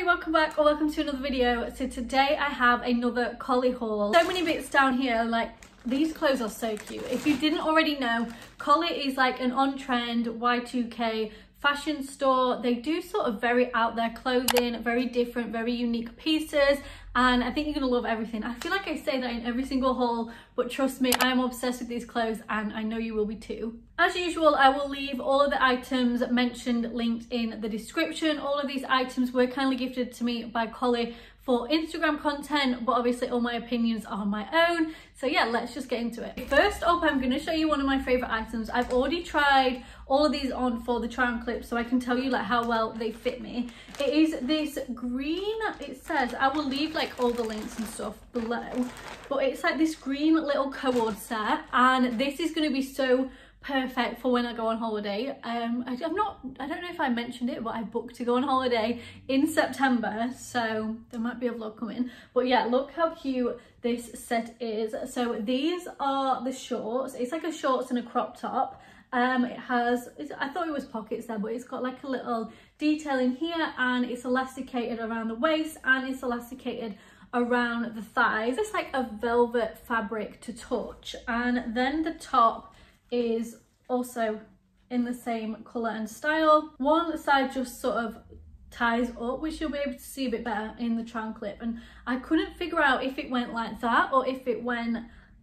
everybody, welcome back or welcome to another video. So today I have another Kollyy haul. So many bits down here, like these clothes are so cute. If you didn't already know, Kollyy is like an on-trend Y2K fashion store. They do sort of very out there clothing, very different, very unique pieces. And I think you're gonna love everything. I feel like I say that in every single haul, but trust me, I am obsessed with these clothes and I know you will be too. As usual, I will leave all of the items mentioned linked in the description. All of these items were kindly gifted to me by Kollyy for Instagram content, but obviously all my opinions are my own. So yeah, let's just get into it. First up, I'm gonna show you one of my favorite items. I've already tried all of these on for the try on clip, so I can tell you like how well they fit me. It is this green, it says, I will leave like all the links and stuff below, but it's like this green little co-ord set, and this is gonna be so perfect for when I go on holiday. Um, I, am not, I don't know if I mentioned it, but I booked to go on holiday in September, so there might be a vlog coming. But yeah, look how cute this set is. So these are the shorts. It's like a shorts and a crop top. Um, it has, I thought it was pockets there, but it's got like a little detail in here and it's elasticated around the waist and it's elasticated around the thighs. It's like a velvet fabric to touch. And then the top is also in the same colour and style. One side just sort of ties up, which you'll be able to see a bit better in the on clip. And I couldn't figure out if it went like that or if it went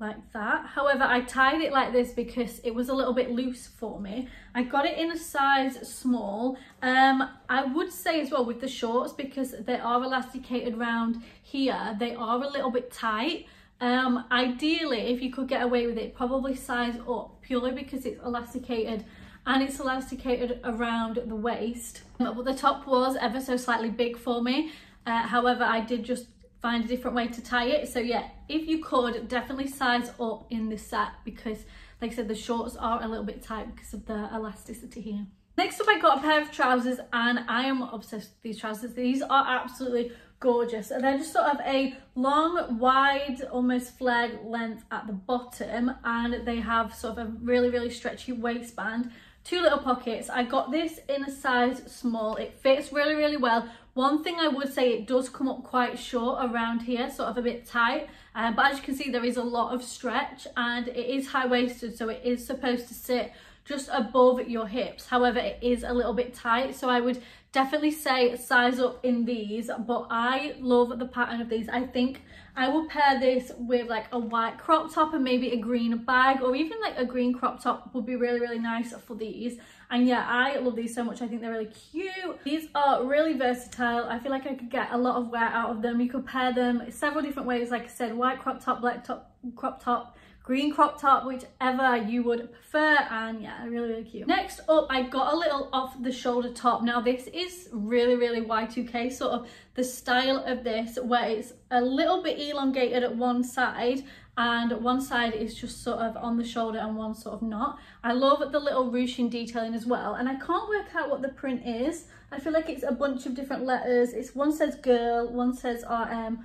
like that. However, I tied it like this because it was a little bit loose for me. I got it in a size small. Um, I would say as well with the shorts because they are elasticated round here, they are a little bit tight. Um, ideally, if you could get away with it, probably size up purely because it's elasticated and it's elasticated around the waist. But the top was ever so slightly big for me. Uh, however, I did just find a different way to tie it. So yeah, if you could, definitely size up in this set because like I said, the shorts are a little bit tight because of the elasticity here. Next up, I got a pair of trousers and I am obsessed with these trousers. These are absolutely gorgeous. And they're just sort of a long, wide, almost flag length at the bottom and they have sort of a really, really stretchy waistband two little pockets. I got this in a size small. It fits really, really well. One thing I would say, it does come up quite short around here, sort of a bit tight. Um, but as you can see, there is a lot of stretch and it is high-waisted, so it is supposed to sit just above your hips. However, it is a little bit tight, so I would definitely say size up in these, but I love the pattern of these. I think I will pair this with like a white crop top and maybe a green bag or even like a green crop top would be really, really nice for these. And yeah, I love these so much. I think they're really cute. These are really versatile. I feel like I could get a lot of wear out of them. You could pair them several different ways. Like I said, white crop top, black top, crop top, green crop top, whichever you would prefer. And yeah, really, really cute. Next up, I got a little off the shoulder top. Now this is really, really Y2K, sort of the style of this where it's a little bit elongated at one side and one side is just sort of on the shoulder and one sort of not. I love the little ruching detailing as well and I can't work out what the print is. I feel like it's a bunch of different letters. It's one says girl, one says RM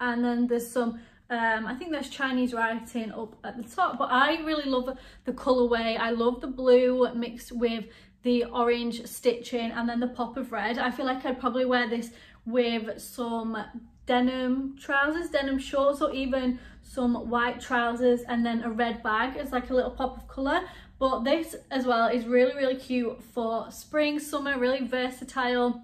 and then there's some um, I think there's Chinese writing up at the top, but I really love the colorway. I love the blue mixed with the orange stitching and then the pop of red. I feel like I'd probably wear this with some denim trousers, denim shorts, or even some white trousers and then a red bag as like a little pop of colour. But this as well is really, really cute for spring, summer, really versatile.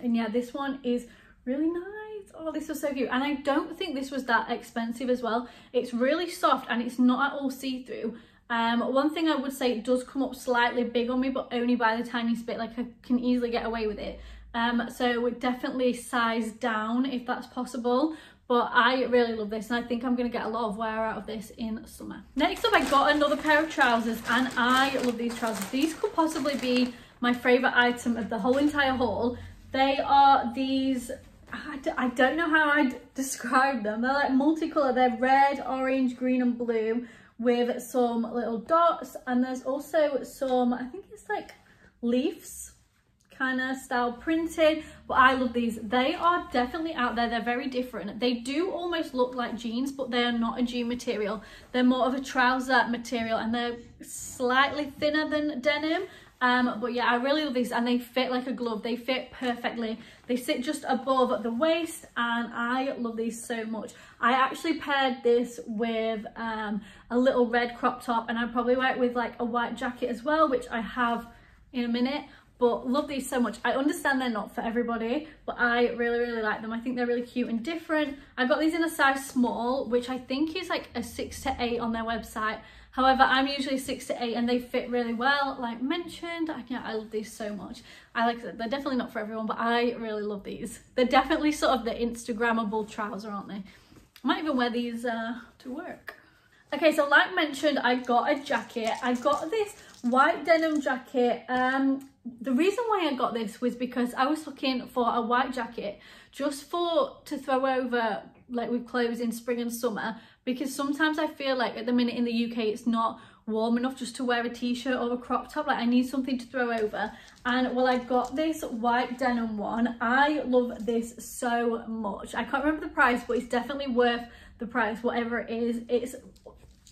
And yeah, this one is really nice oh this was so cute and I don't think this was that expensive as well it's really soft and it's not at all see-through um, one thing I would say it does come up slightly big on me but only by the tiniest bit like I can easily get away with it um, so definitely size down if that's possible but I really love this and I think I'm going to get a lot of wear out of this in summer. Next up I got another pair of trousers and I love these trousers. These could possibly be my favourite item of the whole entire haul. They are these I don't know how I'd describe them. They're like multicolour. They're red, orange, green and blue with some little dots. And there's also some, I think it's like leaves kind of style printed. But I love these. They are definitely out there. They're very different. They do almost look like jeans, but they are not a jean material. They're more of a trouser material and they're slightly thinner than denim Um, but yeah, I really love these and they fit like a glove. They fit perfectly. They sit just above the waist and I love these so much. I actually paired this with um, a little red crop top and I probably wear it with like a white jacket as well, which I have in a minute but love these so much. I understand they're not for everybody, but I really, really like them. I think they're really cute and different. I got these in a size small, which I think is like a six to eight on their website. However, I'm usually six to eight and they fit really well, like mentioned. i Yeah, I love these so much. I like that They're definitely not for everyone, but I really love these. They're definitely sort of the Instagrammable trouser, aren't they? I might even wear these uh, to work. Okay, so like mentioned, I got a jacket. I got this white denim jacket. Um, the reason why I got this was because I was looking for a white jacket just for to throw over like with clothes in spring and summer because sometimes I feel like at the minute in the UK it's not warm enough just to wear a t-shirt or a crop top. Like I need something to throw over. And well I got this white denim one. I love this so much. I can't remember the price but it's definitely worth the price whatever it is. It's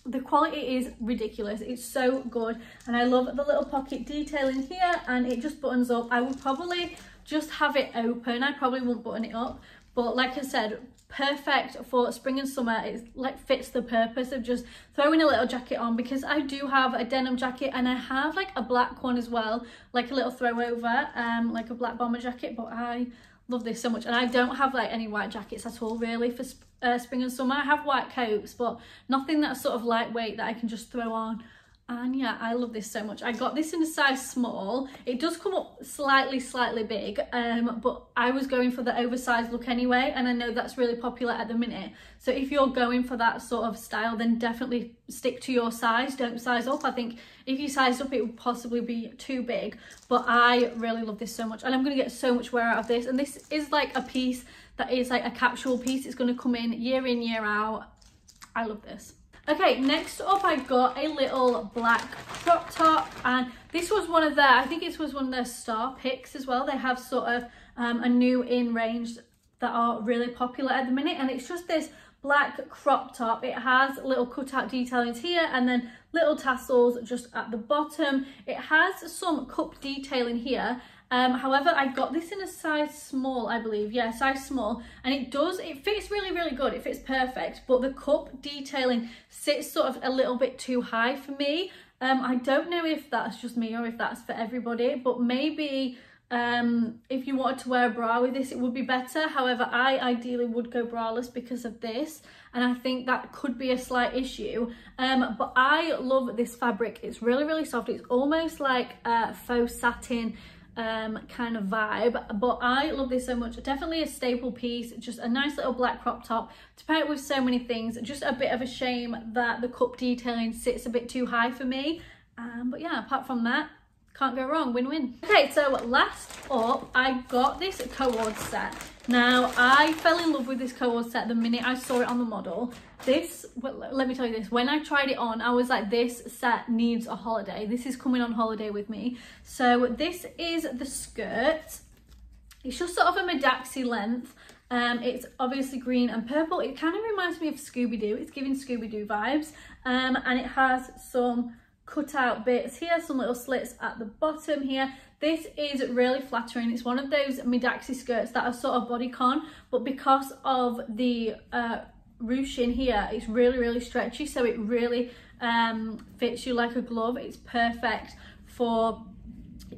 the quality is ridiculous. It's so good. And i love the little pocket detail in here and it just buttons up. I would probably just have it open. I probably won't button it up. But like i said perfect for spring and summer. It like fits the purpose of just throwing a little jacket on because i do have a denim jacket and i have like a black one as well like a little throw over um like a black bomber jacket. But i love this so much. And I don't have like any white jackets at all really for uh, spring and summer. I have white coats but nothing that's sort of lightweight that I can just throw on and yeah i love this so much. I got this in a size small. It does come up slightly slightly big um but i was going for the oversized look anyway and i know that's really popular at the minute. So if you're going for that sort of style then definitely stick to your size. Don't size up. I think if you size up it would possibly be too big but i really love this so much and i'm going to get so much wear out of this. And this is like a piece that is like a capsule piece. It's going to come in year in year out. I love this Okay, next up I got a little black crop top and this was one of their, I think it was one of their star picks as well. They have sort of um, a new in range that are really popular at the minute and it's just this black crop top. It has little cutout detailings here and then little tassels just at the bottom. It has some cup detailing here um, however, I got this in a size small, I believe. Yeah, size small. And it does, it fits really, really good. It fits perfect. But the cup detailing sits sort of a little bit too high for me. Um, I don't know if that's just me or if that's for everybody. But maybe um, if you wanted to wear a bra with this, it would be better. However, I ideally would go braless because of this. And I think that could be a slight issue. Um, but I love this fabric. It's really, really soft. It's almost like a faux satin um, kind of vibe. But I love this so much. Definitely a staple piece, just a nice little black crop top to pair it with so many things. Just a bit of a shame that the cup detailing sits a bit too high for me. Um, but yeah, apart from that, can't go wrong, win-win. Okay, so last up, I got this co-ord set. Now, I fell in love with this co-ord set the minute I saw it on the model. This, well, let me tell you this, when I tried it on, I was like, this set needs a holiday. This is coming on holiday with me. So this is the skirt. It's just sort of a Midaxi length. Um, it's obviously green and purple. It kind of reminds me of Scooby-Doo. It's giving Scooby-Doo vibes. Um, and it has some cut out bits here, some little slits at the bottom here. This is really flattering. It's one of those Midaxi skirts that are sort of bodycon, but because of the uh, ruching here, it's really, really stretchy. So it really um, fits you like a glove. It's perfect for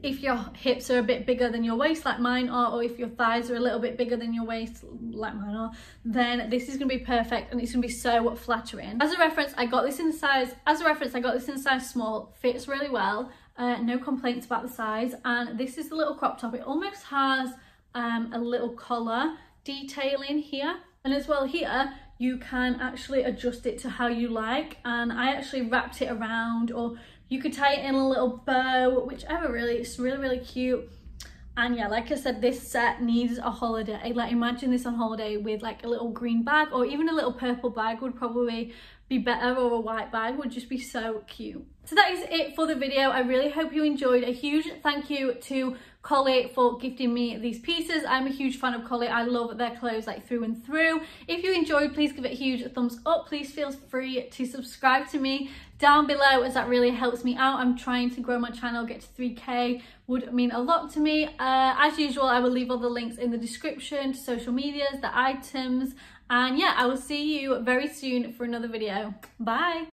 if your hips are a bit bigger than your waist like mine are or if your thighs are a little bit bigger than your waist like mine are then this is going to be perfect and it's going to be so flattering. As a reference i got this in size as a reference i got this in size small fits really well uh, no complaints about the size and this is the little crop top. It almost has um, a little collar detailing here and as well here you can actually adjust it to how you like and I actually wrapped it around or you could tie it in a little bow, whichever really, it's really, really cute. And yeah, like I said, this set needs a holiday. Like imagine this on holiday with like a little green bag or even a little purple bag would probably be better or a white bag would just be so cute. So that is it for the video. I really hope you enjoyed. A huge thank you to Kollyy for gifting me these pieces. I'm a huge fan of Kollyy. I love their clothes like through and through. If you enjoyed, please give it a huge thumbs up. Please feel free to subscribe to me down below as that really helps me out. I'm trying to grow my channel, get to 3k, would mean a lot to me. Uh, as usual, I will leave all the links in the description to social medias, the items, and yeah, I will see you very soon for another video. Bye!